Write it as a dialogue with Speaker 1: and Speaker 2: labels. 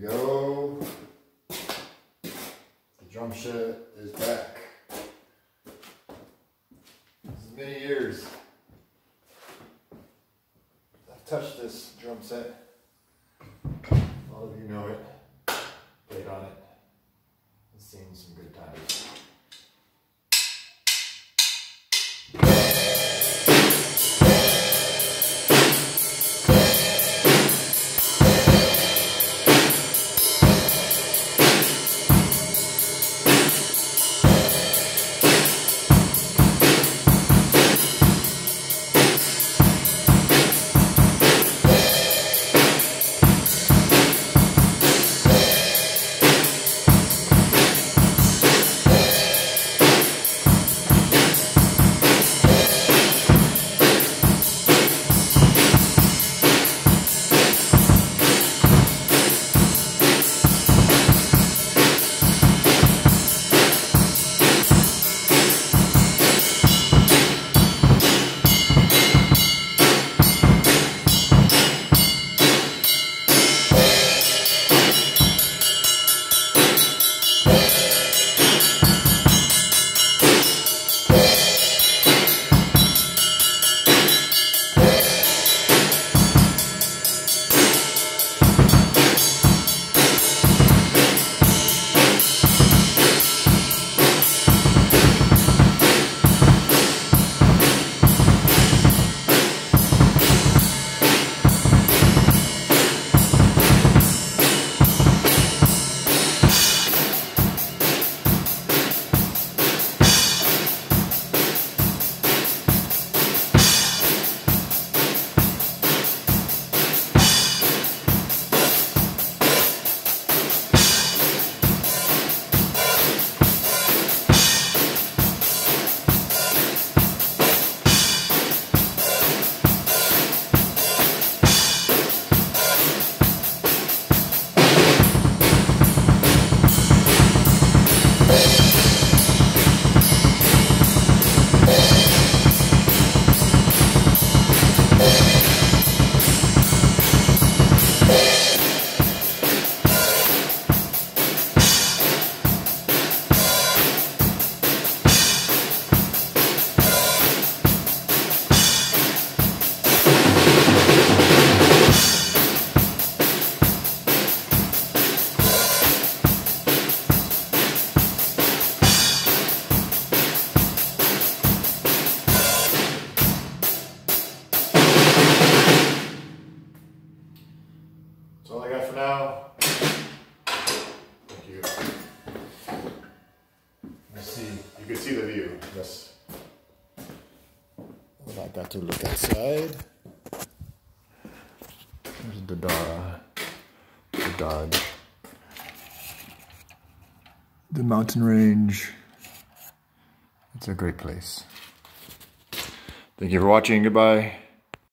Speaker 1: go. The drum set is back. This is many years. I've touched this drum set. A lot of you know it. Played on it. Seen some good times. Thank you. You see, you can see the view. Yes. Well, I got to look outside. There's the Dara, the Dodge, the mountain range. It's a great place. Thank you for watching. Goodbye.